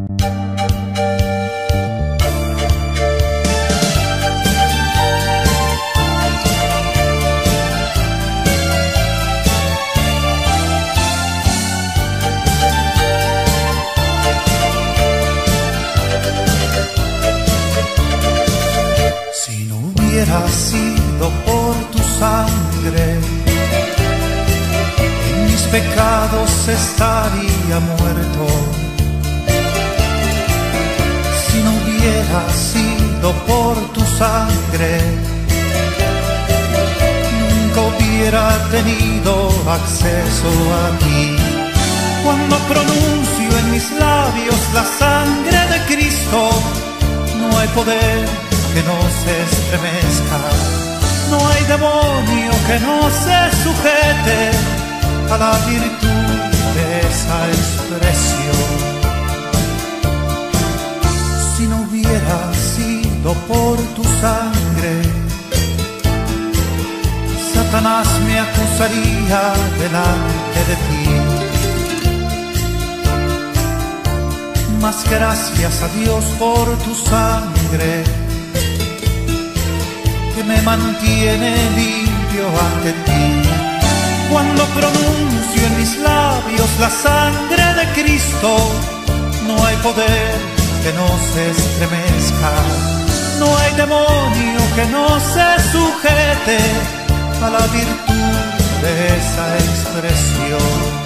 Si nunca hubiera tenido acceso a ti. Cuando pronuncio en mis labios la sangre de Cristo, no hay poder que no se estremezca, no hay demonio que no se sujete a la virtud de esa expresión. Si no hubiera sido por tu sangre, Satanás me acusaría delante de ti. Mas gracias a Dios por tu sangre que me mantiene limpio ante ti. Cuando pronuncio en mis labios la sangre de Cristo, no hay poder que no se estremezca, no hay demonio que no se sujete a la virtud de esa expresión.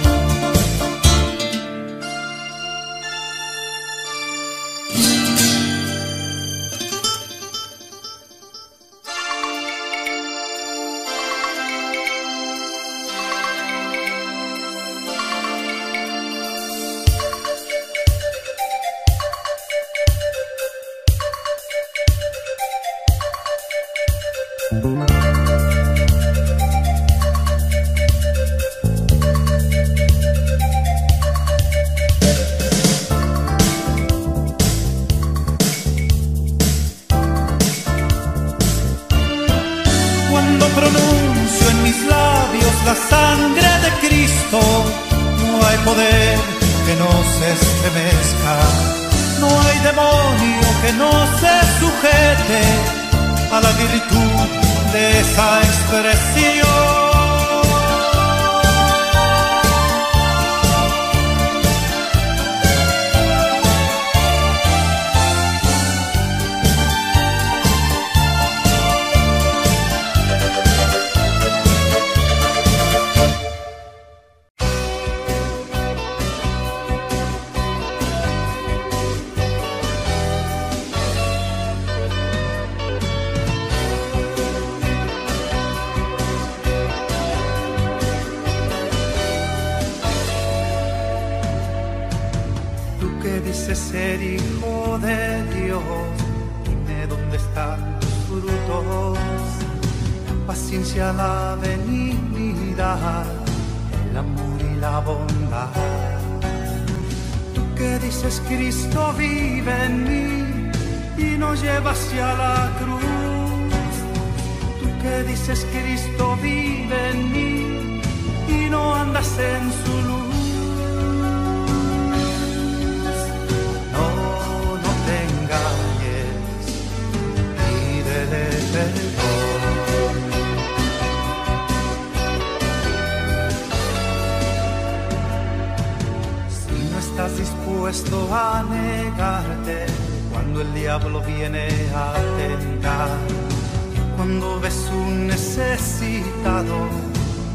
Necesitado,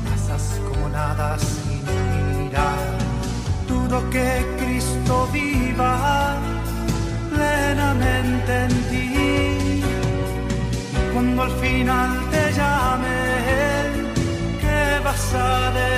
pasas como nada sin mirar. Dudo que Cristo viva plenamente en ti. Cuando al final te llame ¿qué vas a decir?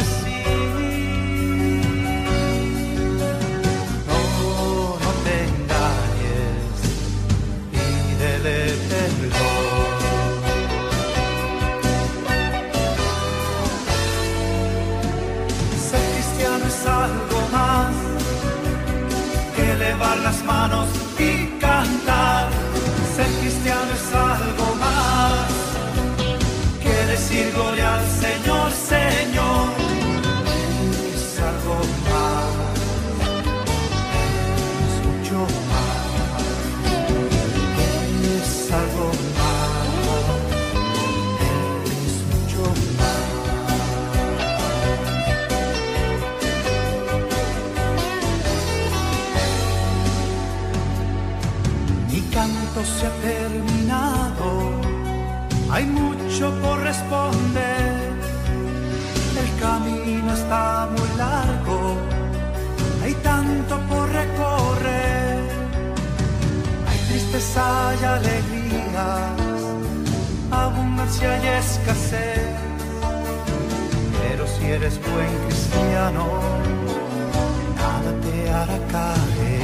Ser cristiano es algo más que decir gloria al Señor, Señor. se ha terminado, hay mucho por responder. El camino está muy largo, hay tanto por recorrer. Hay tristeza y alegrías, abundancia y escasez. Pero si eres buen cristiano, nada te hará caer.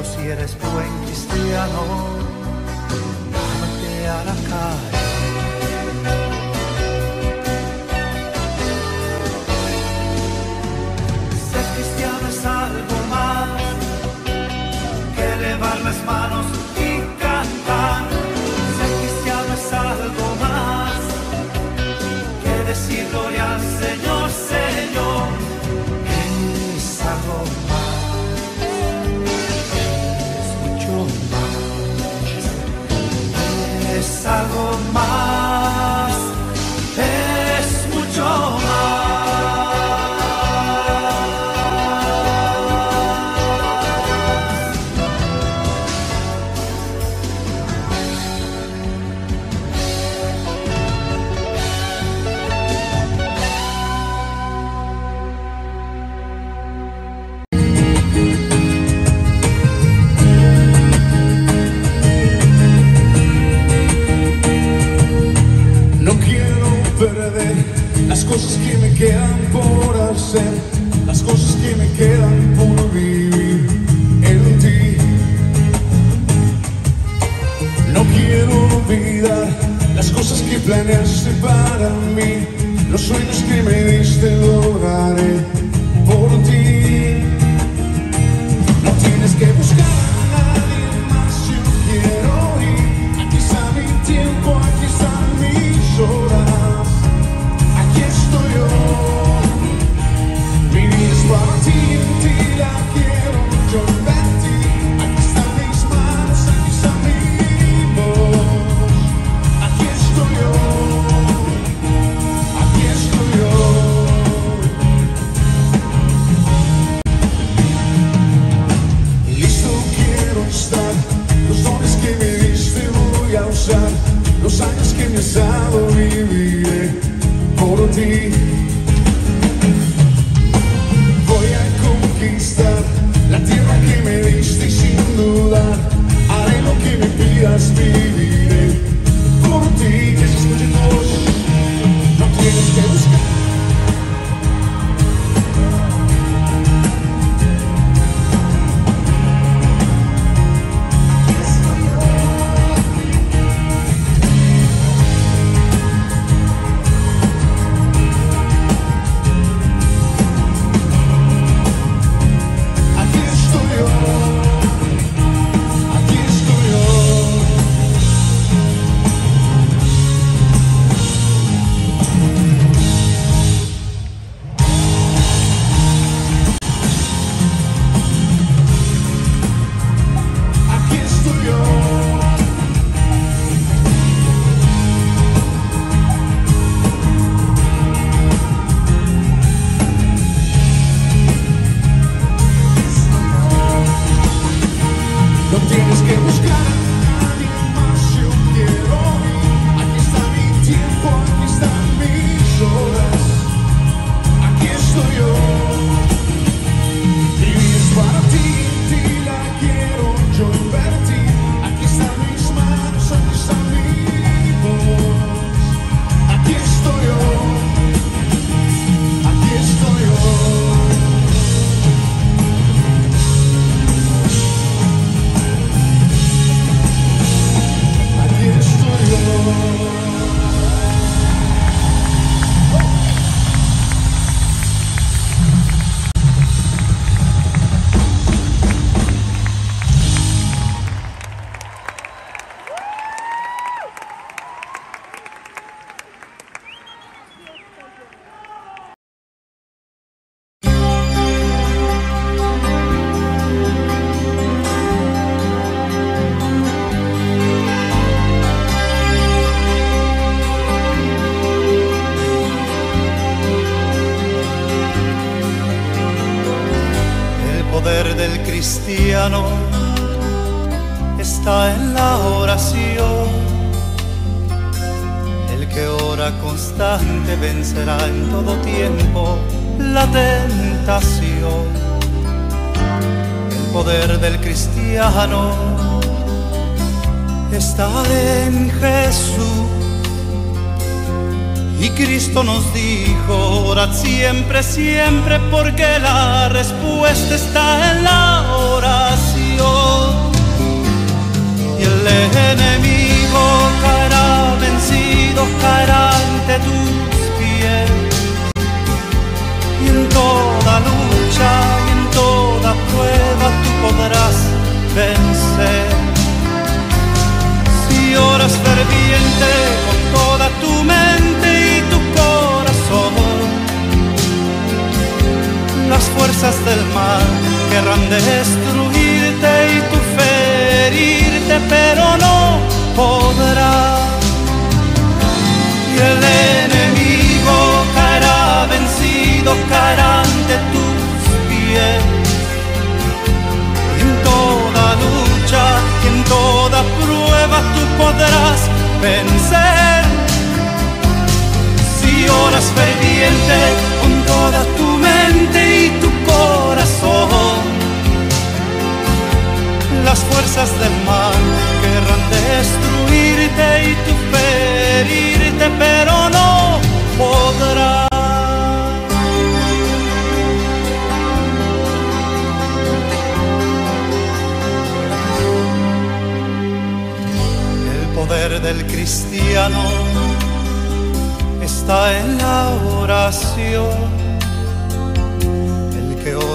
Pero si eres buen cristiano, lávate a la calle.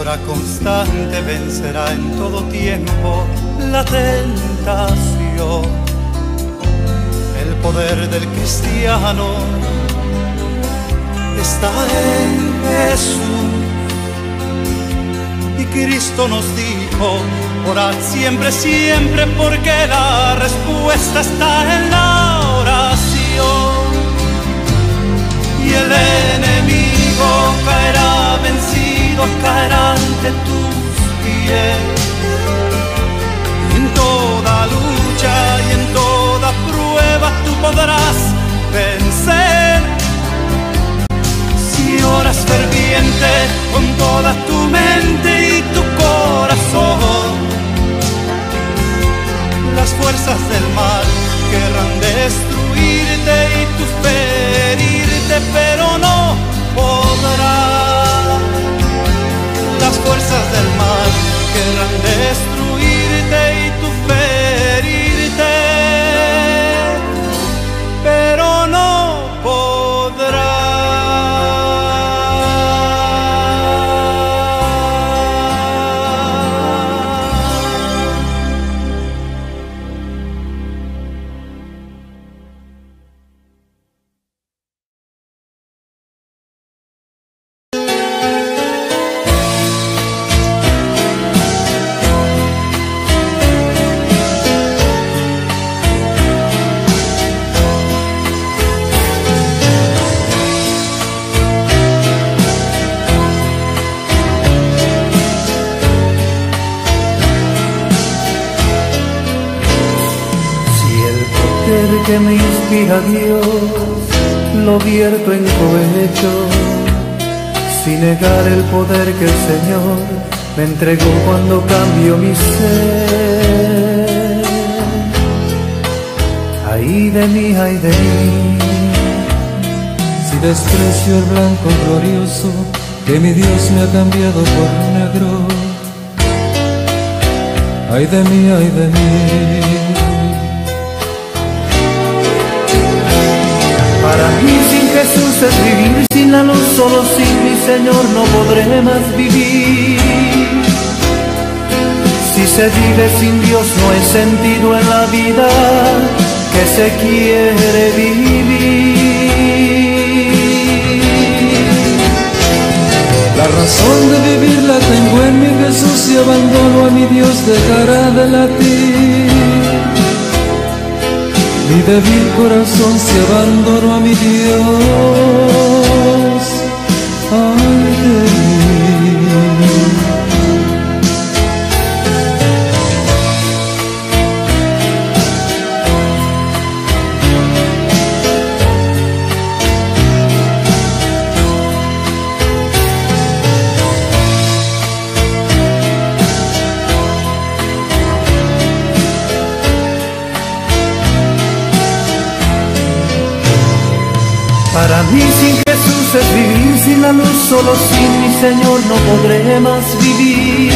El que ora constante vencerá en todo tiempo la tentación. El poder del cristiano está en Jesús. Y Cristo nos dijo, orad siempre, siempre, porque la respuesta está en la oración. Y el enemigo caerá vencido, caerá ante tus pies. En toda lucha y en toda prueba tú podrás vencer. Si oras ferviente con toda tu mente y tu corazón, las fuerzas del mal querrán destruirte y tu ferirte, pero no podrá. Las fuerzas del mal. Querrán destruirte y tu ferirte, sin negar el poder que el Señor me entregó cuando cambió mi ser. Ay de mí, ay de mí, Si desprecio el blanco glorioso que mi Dios me ha cambiado por negro. Ay de mí, ay de mí. Para mí vivir sin la luz, solo sin mi Señor no podré más vivir. Si se vive sin Dios no hay sentido en la vida que se quiere vivir. La razón de vivir la tengo en mi Jesús y abandono a mi Dios dejará de latir. Mi débil corazón se abandonó a mi Dios. Mí sin Jesús es vivir sin la luz, solo sin mi Señor no podré más vivir.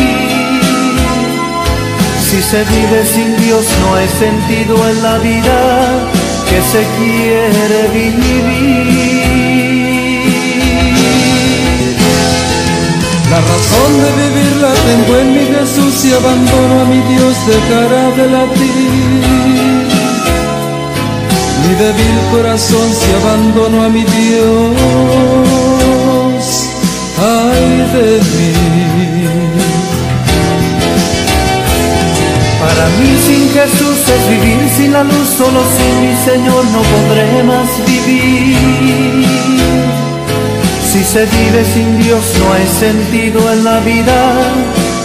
Si se vive sin Dios no hay sentido en la vida que se quiere vivir. La razón de vivir la tengo en mi Jesús y abandono a mi Dios dejará de latir. Mi débil corazón se abandonó a mi Dios, ay de mí. Para mí sin Jesús es vivir sin la luz, solo sin mi Señor no podré más vivir. Si se vive sin Dios no hay sentido en la vida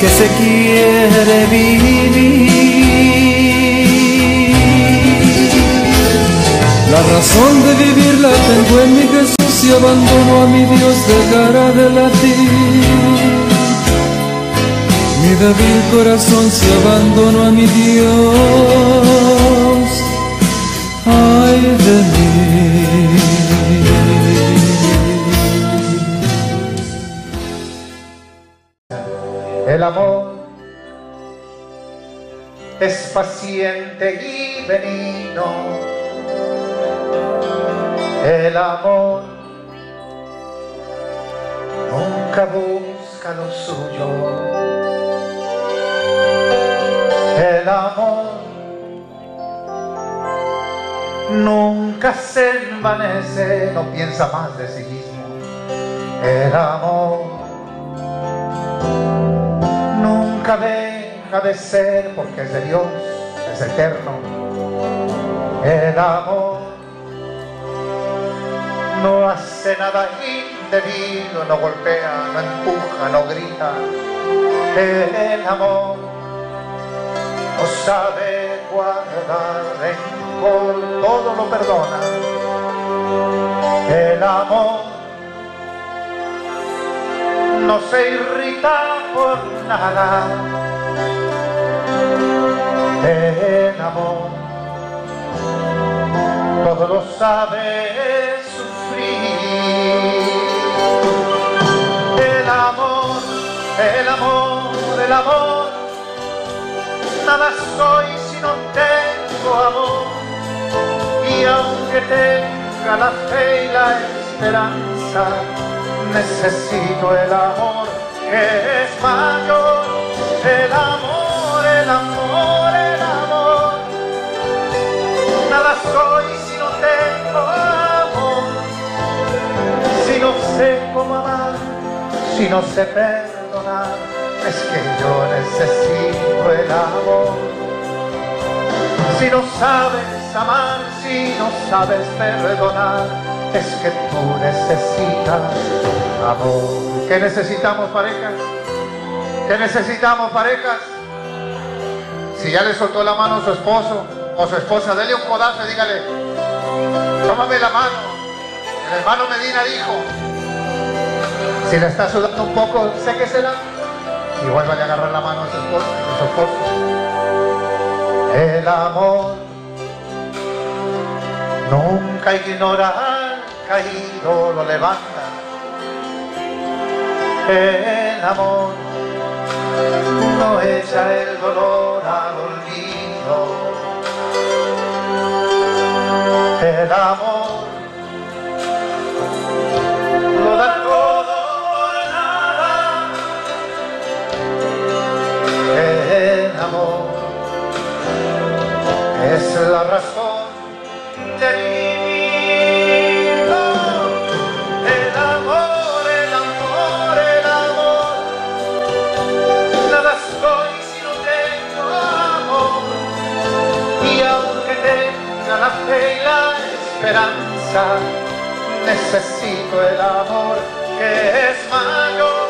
que se quiere vivir. La razón de vivir la tengo en mi Jesús y abandono a mi Dios dejará de latir. Mi débil corazón se abandonó a mi Dios, ay de mí. El amor es paciente y benigno. El amor nunca busca lo suyo. El amor nunca se envanece, no piensa más de sí mismo. El amor nunca deja de ser porque es de Dios, es eterno. El amor no hace nada indebido, no golpea, no empuja, no grita. El amor no sabe guardar rencor, todo lo perdona. El amor no se irrita por nada. El amor todo lo sabe el amor, el amor, nada soy si no tengo amor. Y aunque tenga la fe y la esperanza, necesito el amor que es mayor. El amor, el amor, el amor. Nada soy si no tengo amor. Si no sé cómo amar, si no sé es que yo necesito el amor. Si no sabes amar, si no sabes perdonar, es que tú necesitas amor. ¿Qué necesitamos, parejas? ¿Qué necesitamos, parejas? Si ya le soltó la mano a su esposo o su esposa, dele un codazo y dígale, tómame la mano. El hermano Medina dijo, si le está sudando un poco, séquesela y vuelva a agarrar la mano a su esposo. A su esposo. El amor nunca ignora al caído, lo levanta. El amor no echa el dolor al olvido. El amor es la razón de vivir. El amor, el amor, el amor. Nada soy si no tengo amor. Y aunque tenga la fe y la esperanza, necesito el amor que es mayor.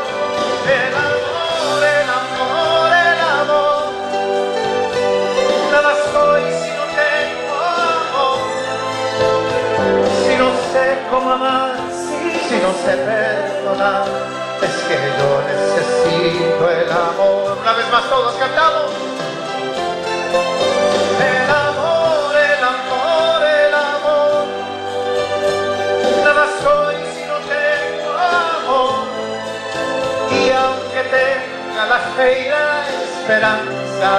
sé cómo amar si no sé perdonar. Es que yo necesito el amor. Una vez más todos cantamos. El amor, el amor, el amor. Nada soy si no tengo amor. Y aunque tenga la fe y la esperanza,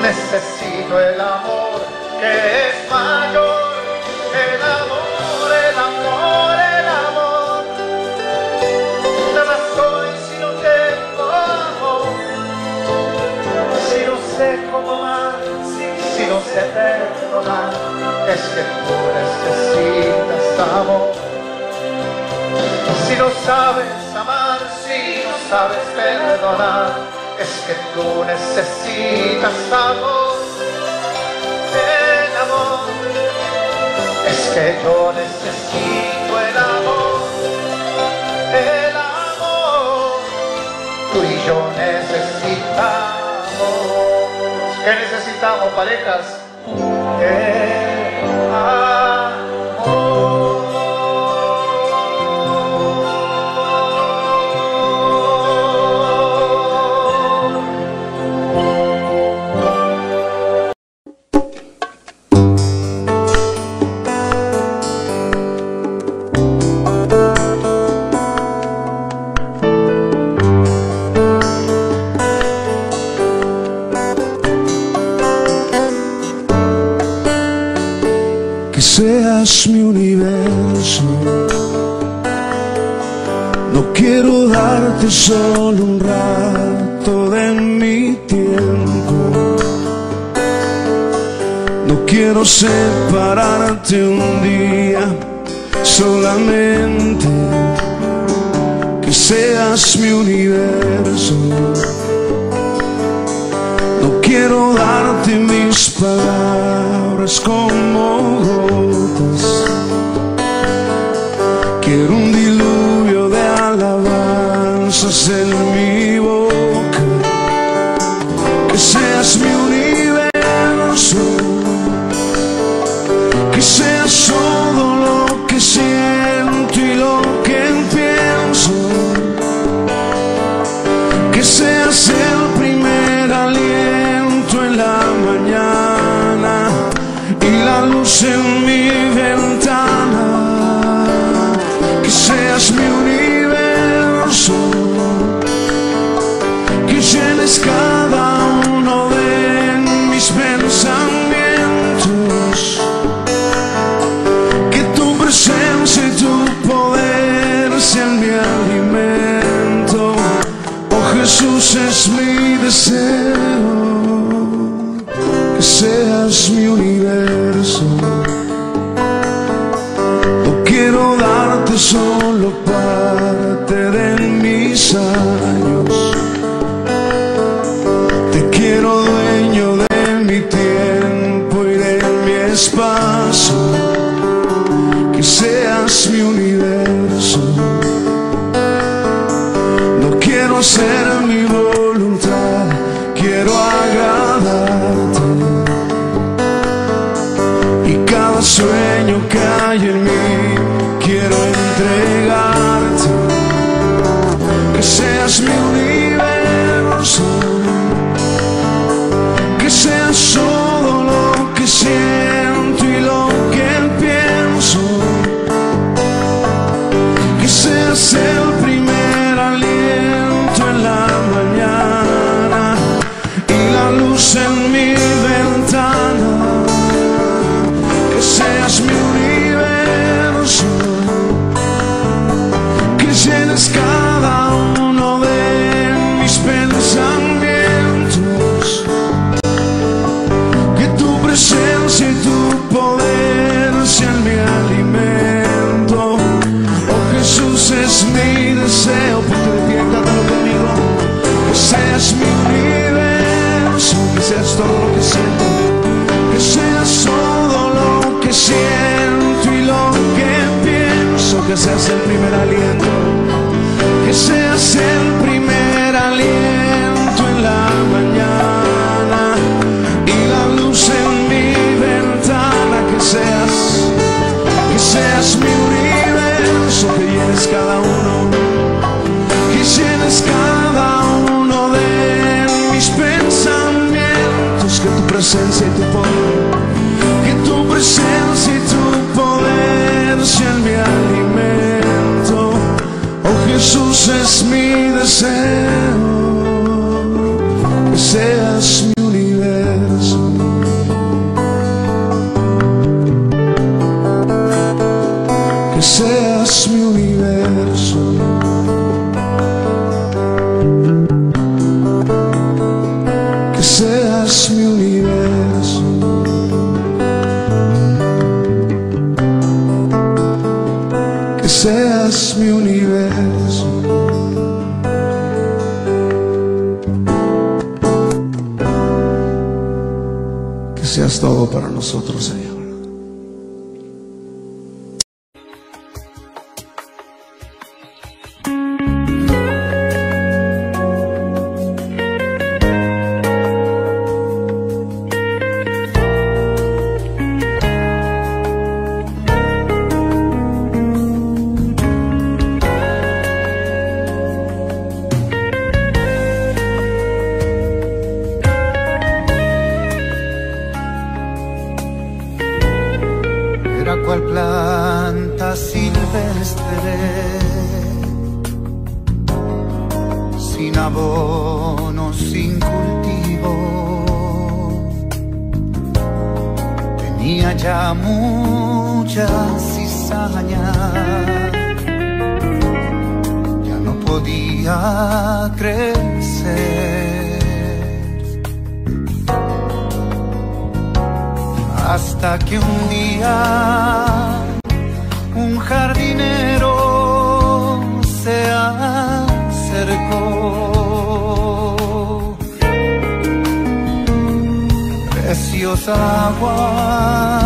necesito el amor que es mayor. eterna es que tú necesitas amor. Si no sabes amar, si no sabes perdonar, es que tú necesitas amor. El amor es que yo necesito. necesitamos parejas. Eh, ah. descanse en mí. Mi universo. Que seas mi universo. Que seas mi universo. Que seas todo para nosotros, Señor. Ya no podía crecer. hasta que un día un jardinero se acercó. Preciosa agua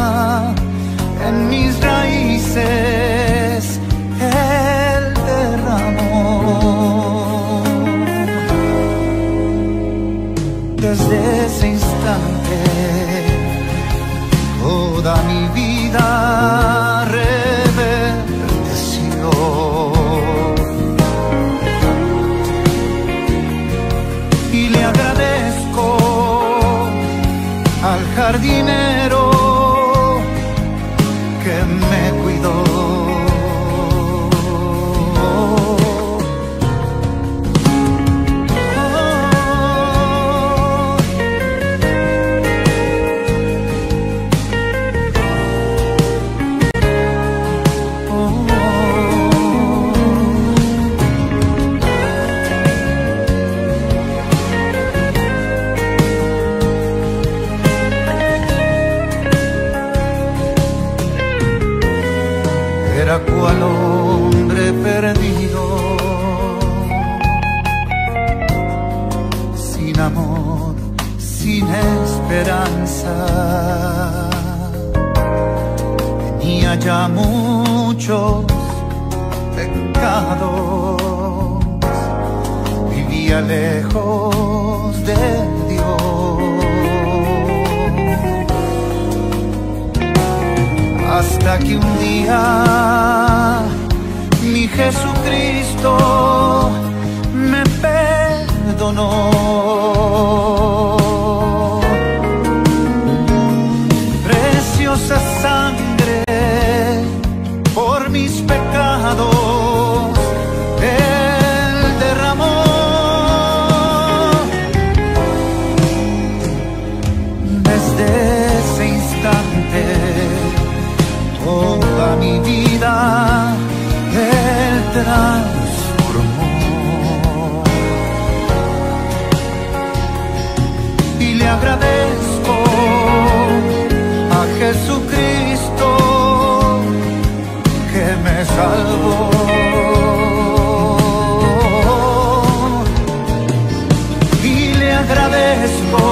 Y le agradezco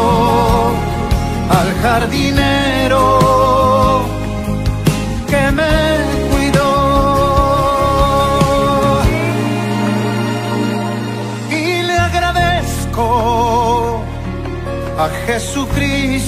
al jardinero que me cuidó. Y le agradezco a Jesucristo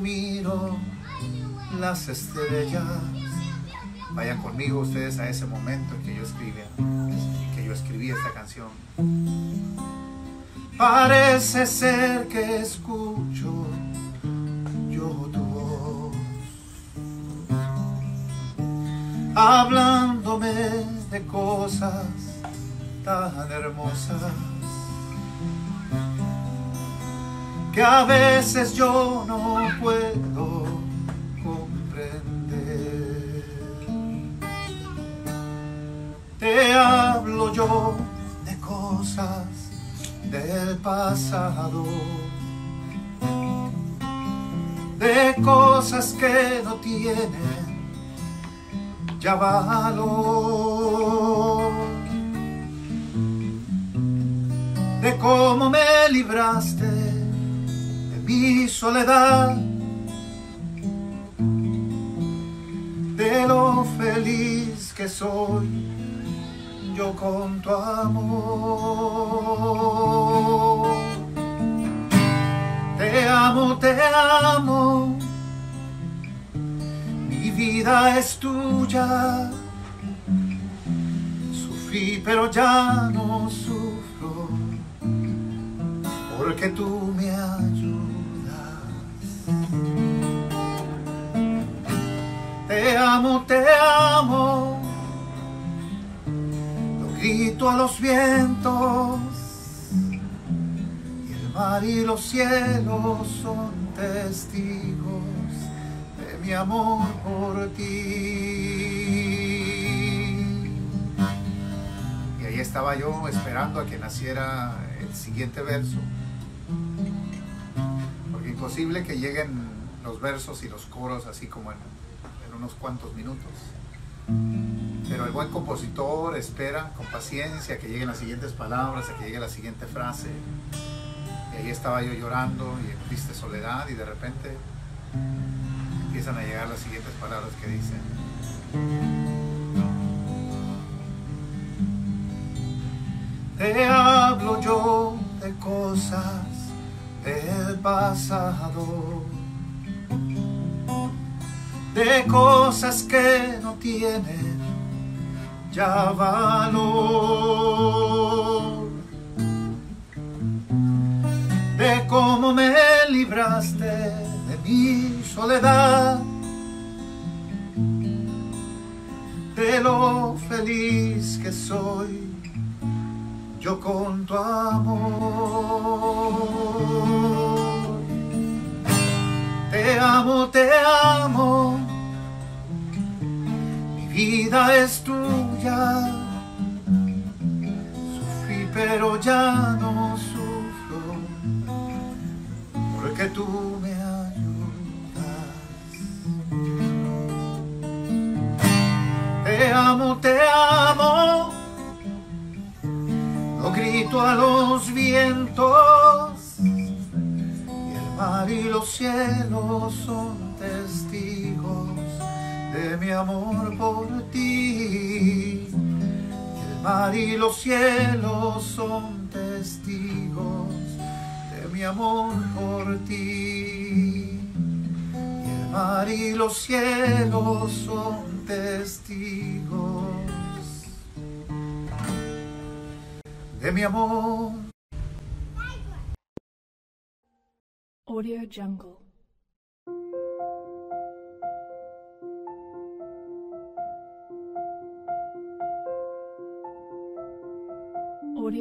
miro las estrellas, vayan conmigo ustedes a ese momento en que yo escribía, que yo escribí esta canción. Parece ser que escucho yo tu voz, hablándome de cosas tan hermosas que a veces yo no puedo comprender. Te hablo yo de cosas del pasado, de cosas que no tienen ya valor, de cómo me libraste mi soledad, de lo feliz que soy yo con tu amor. Te amo, te amo, mi vida es tuya. Sufrí, pero ya no sufro, porque tú me ayudas. Te amo, te amo. Grito a los vientos. Y el mar y los cielos son testigos de mi amor por ti. Y ahí estaba yo esperando a que naciera el siguiente verso, porque imposible que lleguen los versos y los coros así como en unos cuantos minutos. Pero el buen compositor espera con paciencia que lleguen las siguientes palabras, a que llegue la siguiente frase. Y ahí estaba yo llorando y en triste soledad y de repente empiezan a llegar las siguientes palabras que dicen. Te hablo yo de cosas del pasado de cosas que no tienen ya valor, de cómo me libraste de mi soledad. De lo feliz que soy yo con tu amor. Te amo, te amo, vida es tuya. Sufrí pero ya no sufro, porque tú me Te amo, te amo. Lo grito a los vientos. Y el mar y los cielos son de mi amor por ti. el mar y los cielos son testigos de mi amor por ti. el mar y los cielos son testigos de mi amor. Audio Jungle.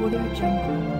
我的全部。